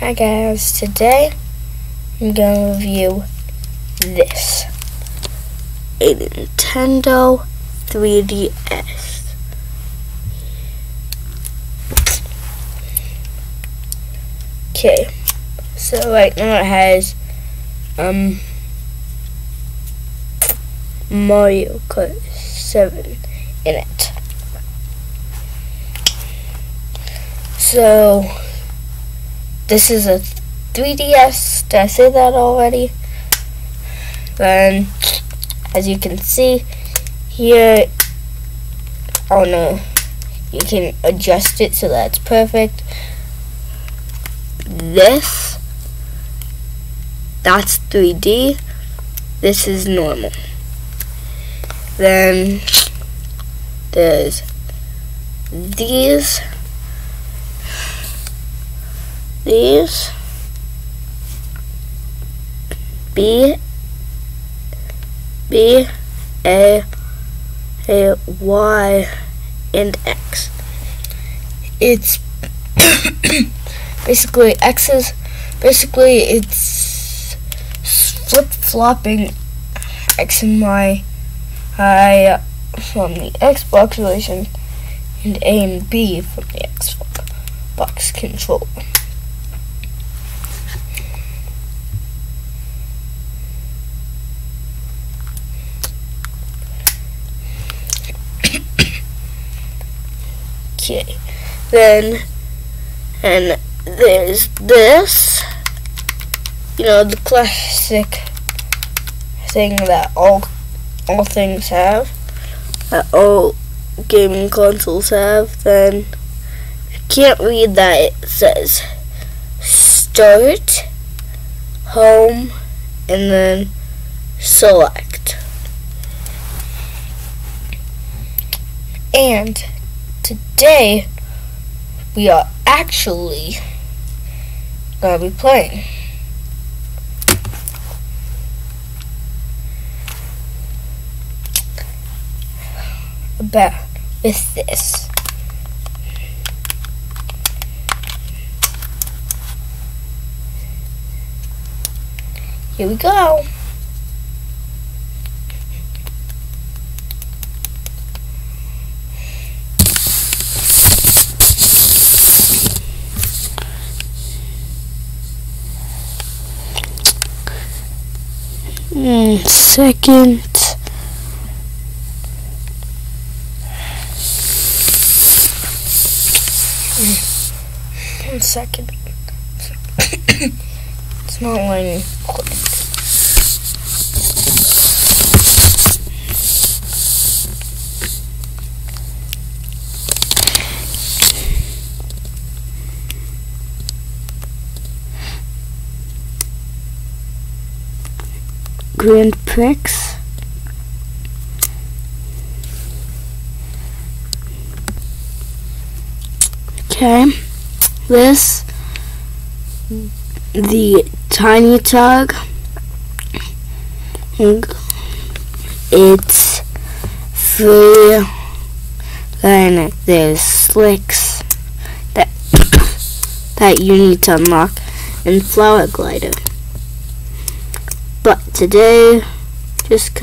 Hi guys, today I'm going to review this. A Nintendo 3DS. Okay, so right now it has um Mario Kart 7 in it. So this is a 3DS. Did I say that already? Then, as you can see here, oh no, you can adjust it so that's perfect. This, that's 3D. This is normal. Then, there's these these B B A A Y and X. It's basically X is basically it's flip flopping X and Y I from the Xbox relation and A and B from the Xbox controller. Okay. Then, and there's this. You know, the classic thing that all all things have, that all gaming consoles have. Then, if you can't read that, it says start, home, and then select. And today we are actually to be playing. About with this. Here we go. Second. Second. it's not letting me click. Grand Prix. Okay, this the tiny tug. It's free. Then there's slicks that that you need to unlock, and flower glider. But today, just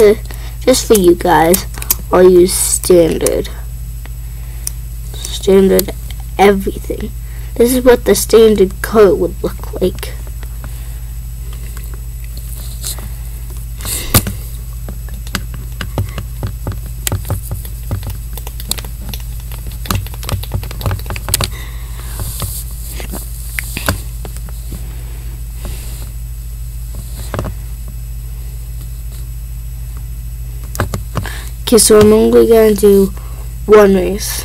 just for you guys, I'll use standard. Standard everything. This is what the standard coat would look like. Okay, so I'm only going to do one race.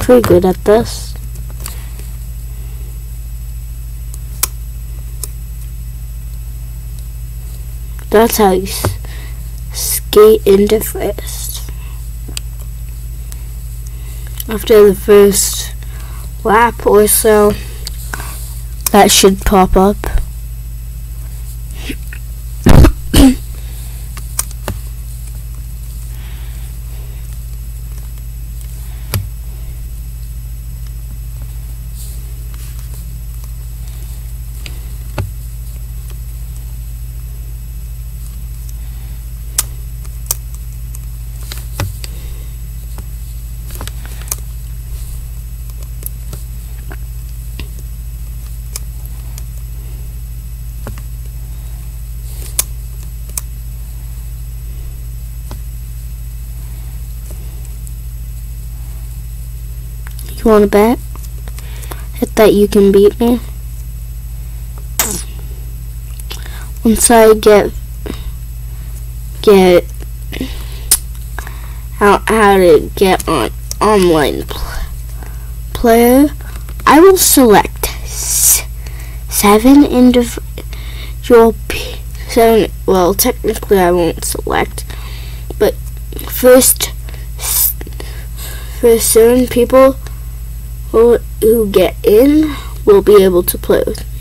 Pretty good at this. That's how you skate into first. After the first lap or so, that should pop up. You want to bet? That you can beat me? Once I get get how how to get on online pl player, I will select seven individual seven. Well, technically, I won't select, but first first seven people who who get in will be able to play with me.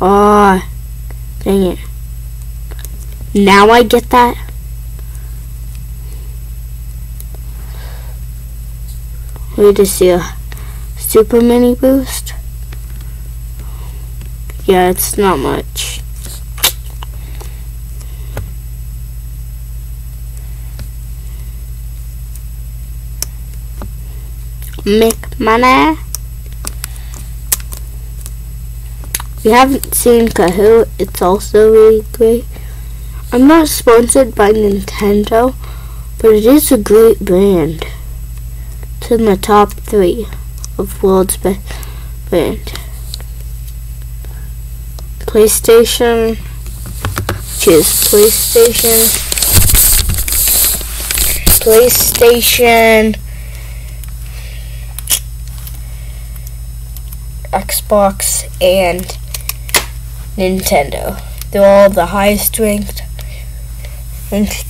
Ah, oh, dang it. Now I get that. We just see a super mini boost. Yeah, it's not much. Make money. If you haven't seen Kahoot, it's also really great. I'm not sponsored by Nintendo, but it is a great brand. It's in the top three of world's best brand. PlayStation, choose PlayStation, PlayStation, Xbox, and Nintendo. They're all the highest ranked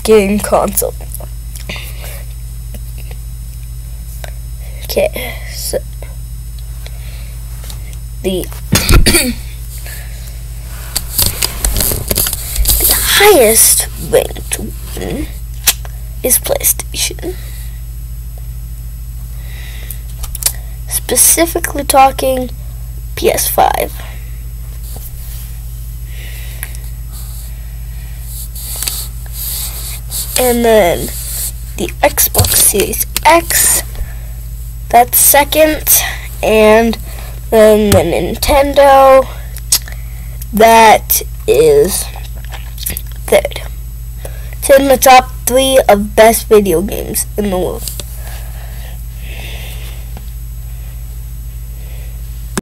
game console. Okay, so the the highest ranked one is PlayStation. Specifically talking PS5. And then the Xbox Series X, that's second, and then the Nintendo, that is third. It's in the top three of best video games in the world.